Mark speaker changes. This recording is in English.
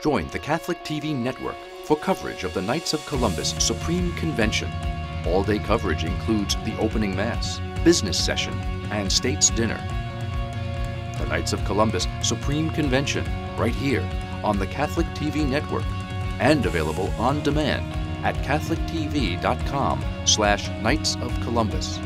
Speaker 1: Join the Catholic TV network for coverage of the Knights of Columbus Supreme Convention. All day coverage includes the opening Mass, business session, and state's dinner. The Knights of Columbus Supreme Convention, right here on the Catholic TV network, and available on demand at catholictv.com slash Knights of Columbus.